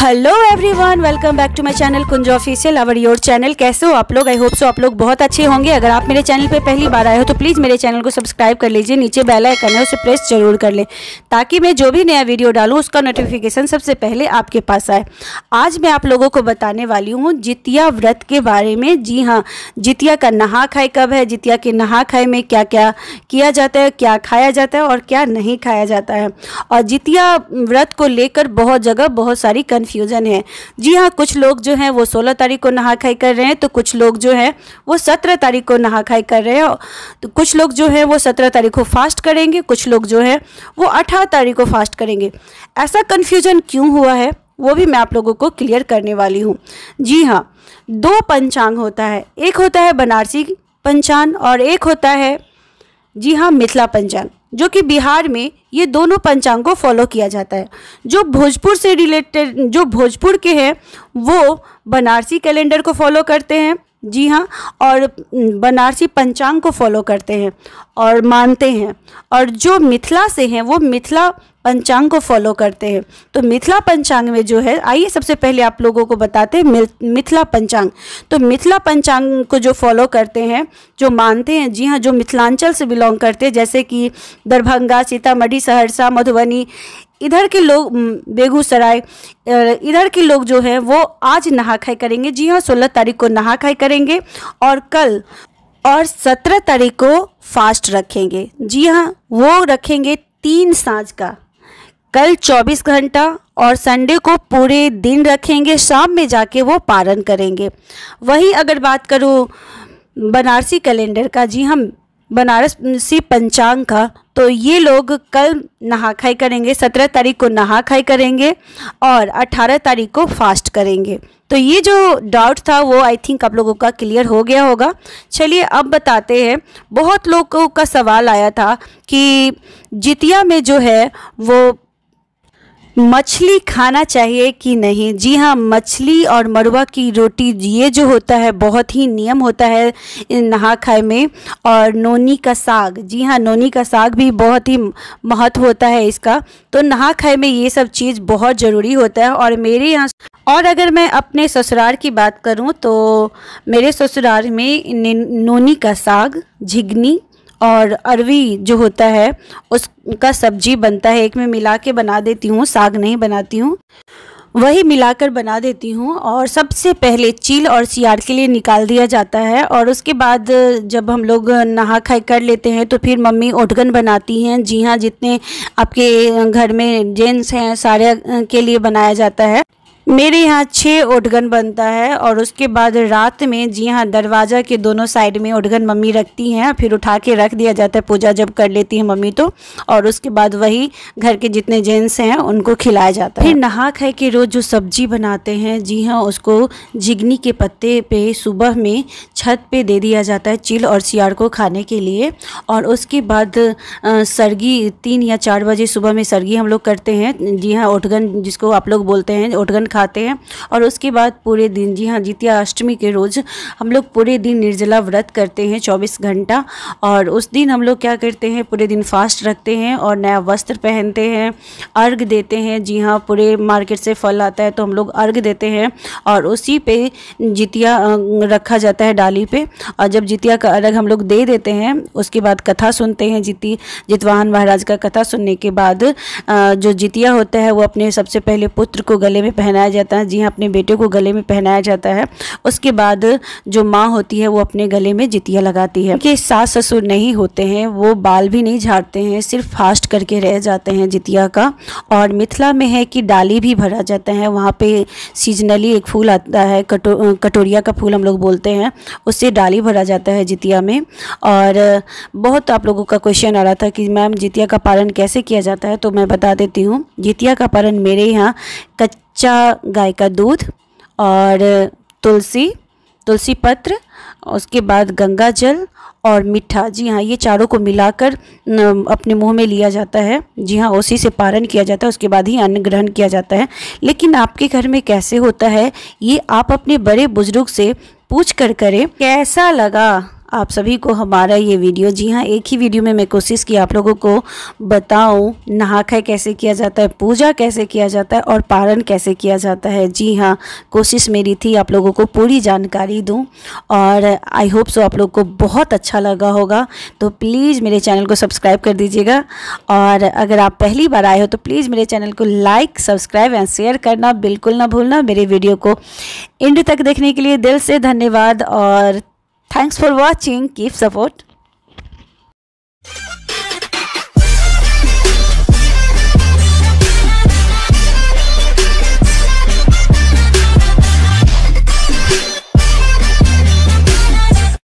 Hello everyone welcome back to my channel Kunj official our your channel कैसे हो आप लोग? आई होप सो आप लोग बहुत अच्छे होंगे। अगर आप मेरे चैनल पे पहली बार आए हो तो प्लीज़ मेरे चैनल को सब्सक्राइब कर लीजिए। नीचे बेल आइकन है, उसे प्रेस ज़रूर कर लें, ताकि मैं जो भी नया वीडियो डालूँ, उसका नोटिफिकेशन सबसे पहले आपके पास आए। आज मैं आप लोगों को बताने वाली हूँ जितिया व्रत के बारे में। जी हाँ जितिया का नहा खाए कब है? जितिया के नहा खाए में क्या क्या किया जाता है? क्या खाया जाता है और क्या नहीं खाया जाता है? और जितिया व्रत को लेकर बहुत जगह बहुत सारी कन्फ्यूज़न है। जी हाँ कुछ लोग जो हैं, वो सोलह तारीख को नहा खाई कर रहे हैं तो कुछ लोग जो हैं, वो सत्रह तारीख को नहा खाई कर रहे हैं। तो कुछ लोग जो हैं, वो सत्रह तारीख को फास्ट करेंगे, कुछ लोग जो है, वो अठारह तारीख को फास्ट करेंगे। ऐसा कन्फ्यूज़न क्यों हुआ है, वो भी मैं आप लोगों को क्लियर करने वाली हूँ। जी हाँ दो पंचांग होता है। एक होता है बनारसी पंचांग और एक होता है, जी हाँ मिथिला पंचांग। जो कि बिहार में ये दोनों पंचांग को फॉलो किया जाता है। जो भोजपुर से रिलेटेड जो भोजपुर के हैं, वो बनारसी कैलेंडर को फॉलो करते हैं। जी हाँ और बनारसी पंचांग को फॉलो करते हैं और मानते हैं। और जो मिथिला से हैं, वो मिथिला पंचांग को फॉलो करते हैं। तो मिथिला पंचांग में जो है, आइए सबसे पहले आप लोगों को बताते हैं मिथिला पंचांग। तो मिथिला पंचांग को जो फॉलो करते हैं, जो मानते हैं, जी हाँ जो मिथिलांचल से बिलोंग करते हैं, जैसे कि दरभंगा, सीतामढ़ी, सहरसा, मधुबनी इधर के लोग बेगूसराय इधर के लोग जो है, वो आज नहा खाई करेंगे। जी हाँ सोलह तारीख को नहा खाई करेंगे और कल और सत्रह तारीख को फास्ट रखेंगे। जी हाँ वो रखेंगे तीन साँझ का। कल 24 घंटा और संडे को पूरे दिन रखेंगे, शाम में जाके वो पारण करेंगे। वही अगर बात करूँ, बनारसी कैलेंडर का, जी हम बनारसी पंचांग का। तो ये लोग कल नहा खाई करेंगे, सत्रह तारीख को नहा खाई करेंगे और अठारह तारीख को फास्ट करेंगे। तो ये जो डाउट था वो आई थिंक आप लोगों का क्लियर हो गया होगा। चलिए अब बताते हैं। बहुत लोगों का सवाल आया था कि जितिया में जो है वो मछली खाना चाहिए कि नहीं? जी हाँ मछली और मरुआ की रोटी, ये जो होता है, बहुत ही नियम होता है नहा खाए में। और नोनी का साग, जी हाँ नोनी का साग भी बहुत ही महत्व होता है इसका। तो नहा खाए में ये सब चीज़ बहुत ज़रूरी होता है। और मेरे यहाँ और अगर मैं अपने ससुराल की बात करूँ तो मेरे ससुराल में नोनी का साग, झिगनी और अरवी जो होता है, उसका सब्ज़ी बनता है। एक में मिला के बना देती हूँ, साग नहीं बनाती हूँ। वही मिलाकर बना देती हूँ और सबसे पहले चील और सियार के लिए निकाल दिया जाता है और उसके बाद जब हम लोग नहा खाई कर लेते हैं तो फिर मम्मी ओटगन बनाती हैं। जी हाँ जितने आपके घर में जेंट्स हैं, सारे के लिए बनाया जाता है। मेरे यहाँ छः ओढ़गन बनता है और उसके बाद रात में जी हाँ दरवाज़ा के दोनों साइड में ओढ़गन मम्मी रखती हैं, फिर उठा के रख दिया जाता है, पूजा जब कर लेती है मम्मी तो और उसके बाद वही घर के जितने जेंट्स हैं, उनको खिलाया जाता है। फिर नहा खाए के रोज़ जो सब्ज़ी बनाते हैं, जी हाँ उसको जिगनी के पत्ते पे सुबह में छत पे दे दिया जाता है चिल और सियार को खाने के लिए। और उसके बाद सरगी तीन या चार बजे सुबह में सरगी हम लोग करते हैं। जी हाँ ओठगन जिसको आप लोग बोलते हैं ओठगन खाते हैं। और उसके बाद पूरे दिन, जी हाँ जितिया अष्टमी के रोज़ हम लोग पूरे दिन निर्जला व्रत करते हैं चौबीस घंटा। और उस दिन हम लोग क्या करते हैं, पूरे दिन फास्ट रखते हैं और नया वस्त्र पहनते हैं, अर्घ देते हैं। जी हाँ पूरे मार्केट से फल आता है तो हम लोग अर्घ देते हैं। और उसी पे जितिया रखा जाता है डाली पे। और जब जितिया का अर्घ हम लोग दे देते हैं, उसके बाद कथा सुनते हैं जिती, जितवाहन महाराज का कथा सुनने के बाद जो जितिया होता है, वो अपने सबसे पहले पुत्र को गले में पहनाया जाता है। जी हाँ अपने बेटे को गले में पहनाया जाता है। उसके बाद जो माँ होती है, वो अपने गले में जितिया लगाती है। कि सास ससुर नहीं होते हैं, वो बाल भी नहीं झाड़ते हैं, सिर्फ़ फास्ट करके रह जाते हैं जितिया का। और मिथिला में है कि डाली भी भरा जाता है। वहाँ पे सीजनली एक फूल आता है, कटो, कटोरिया का फूल हम लोग बोलते हैं। उससे डाली भरा जाता है जितिया में। और, बहुत आप लोगों का क्वेश्चन आ रहा था कि, मैम, जितिया का पालन कैसे किया जाता है? तो मैं बता देती हूँ। जितिया का पालन मेरे यहाँ कच्चा गाय का दूध और तुलसी तुलसी पत्र, उसके बाद गंगा जल और मीठा। जी हाँ ये चारों को मिलाकर अपने मुँह में लिया जाता है। जी हाँ उसी से पारण किया जाता है, उसके बाद ही अन्न ग्रहण किया जाता है। लेकिन आपके घर में कैसे होता है, ये आप अपने बड़े बुज़ुर्ग से पूछ कर करें कैसा लगा? आप सभी को हमारा ये वीडियो। जी हाँ एक ही वीडियो में मैं कोशिश की आप लोगों को बताऊँ, नहा खाए कैसे किया जाता है, पूजा कैसे किया जाता है और पारण कैसे किया जाता है। जी हाँ कोशिश मेरी थी आप लोगों को पूरी जानकारी दूँ और आई होप सो आप लोग को बहुत अच्छा लगा होगा। तो प्लीज़ मेरे चैनल को सब्सक्राइब कर दीजिएगा और अगर आप पहली बार आए हो तो प्लीज़ मेरे चैनल को लाइक, सब्सक्राइब एंड शेयर करना बिल्कुल ना भूलना। मेरे वीडियो को एंड तक देखने के लिए दिल से धन्यवाद और Thanks for watching. Keep support.